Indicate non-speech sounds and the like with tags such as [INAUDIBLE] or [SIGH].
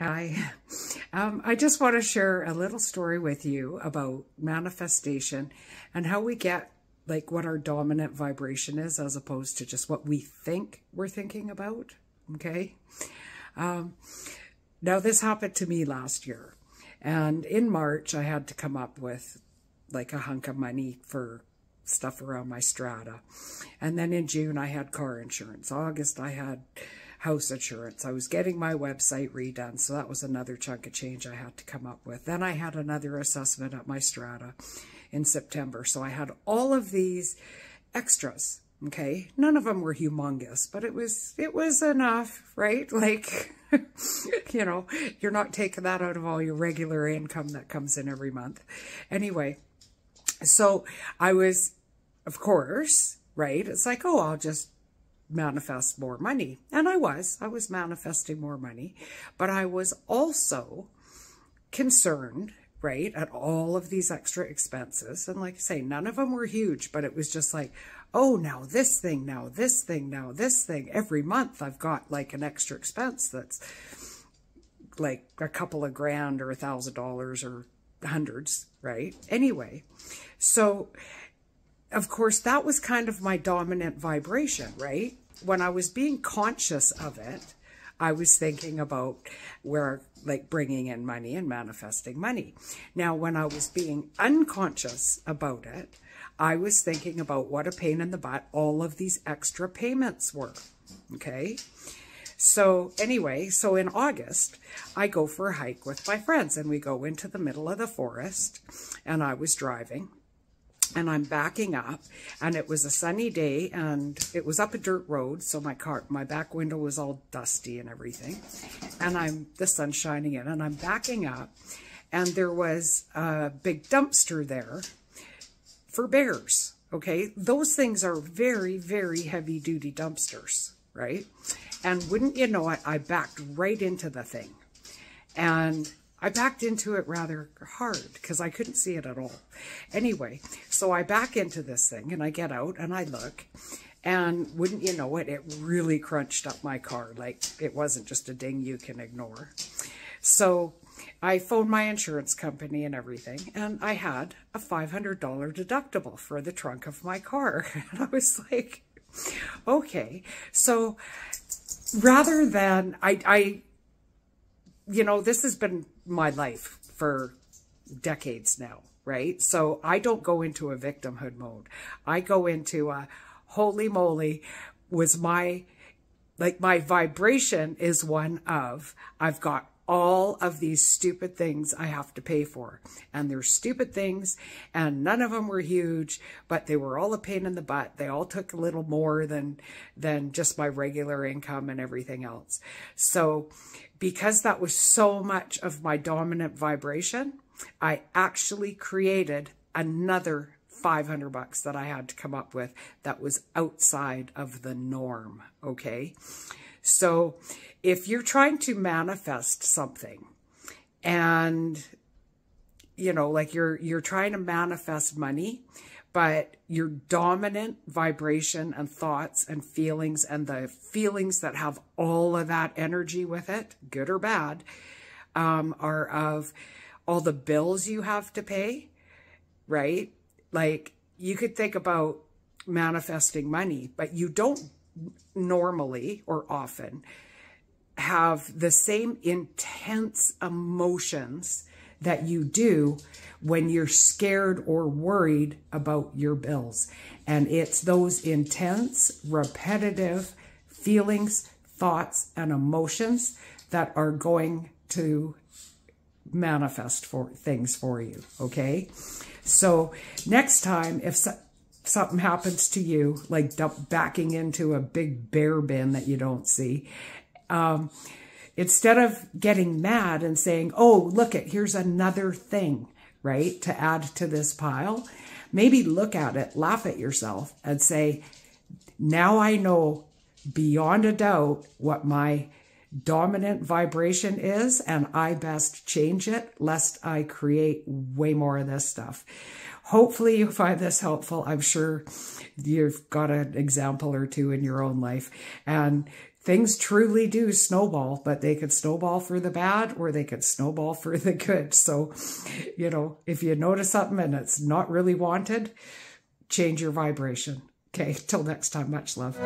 I, um, I just want to share a little story with you about manifestation and how we get like what our dominant vibration is as opposed to just what we think we're thinking about. Okay. Um, now this happened to me last year and in March I had to come up with like a hunk of money for stuff around my strata. And then in June I had car insurance. August I had house insurance. I was getting my website redone, so that was another chunk of change I had to come up with. Then I had another assessment at my strata in September. So I had all of these extras, okay? None of them were humongous, but it was it was enough, right? [LAUGHS] Like you know, you're not taking that out of all your regular income that comes in every month. Anyway, so I was of course, right? It's like, oh, I'll just manifest more money. And I was. I was manifesting more money. But I was also concerned, right, at all of these extra expenses. And like I say, none of them were huge, but it was just like, oh, now this thing, now this thing, now this thing. Every month I've got like an extra expense that's like a couple of grand or a thousand dollars or hundreds, right? Anyway, so of course, that was kind of my dominant vibration, right? When I was being conscious of it, I was thinking about where, like, bringing in money and manifesting money. Now, when I was being unconscious about it, I was thinking about what a pain in the butt all of these extra payments were, okay? So anyway, so in August, I go for a hike with my friends and we go into the middle of the forest and I was driving and I'm backing up and it was a sunny day and it was up a dirt road so my car my back window was all dusty and everything. And I'm the sun shining in and I'm backing up and there was a big dumpster there for bears okay? Those things are very very heavy duty dumpsters right? And wouldn't you know it I backed right into the thing. And I backed into it rather hard because I couldn't see it at all. Anyway, so I back into this thing and I get out and I look and wouldn't you know it, it really crunched up my car. Like it wasn't just a ding you can ignore. So I phoned my insurance company and everything and I had a $500 deductible for the trunk of my car. [LAUGHS] And I was like, okay. So rather than, I, I you know, this has been my life for decades now, right? So I don't go into a victimhood mode. I go into a holy moly was my, like my vibration is one of, I've got all of these stupid things I have to pay for. And they're stupid things, and none of them were huge, but they were all a pain in the butt. They all took a little more than, than just my regular income and everything else. So because that was so much of my dominant vibration, I actually created another 500 bucks that I had to come up with that was outside of the norm, okay? So if you're trying to manifest something and you know, like you're you're trying to manifest money, but your dominant vibration and thoughts and feelings and the feelings that have all of that energy with it, good or bad, um, are of all the bills you have to pay, right? Like you could think about manifesting money, but you don't normally or often have the same intense emotions that you do when you're scared or worried about your bills. And it's those intense, repetitive feelings, thoughts, and emotions that are going to manifest for things for you, okay? So next time, if so, something happens to you, like backing into a big bear bin that you don't see, um, instead of getting mad and saying, oh, look it, here's another thing, right, to add to this pile, maybe look at it, laugh at yourself and say, now I know beyond a doubt what my dominant vibration is and I best change it lest I create way more of this stuff. hopefully you find this helpful. I'm sure you've got an example or two in your own life. And things truly do snowball, but they could snowball for the bad or they could snowball for the good. So, you know, if you notice something and it's not really wanted, change your vibration. Okay, till next time, much love.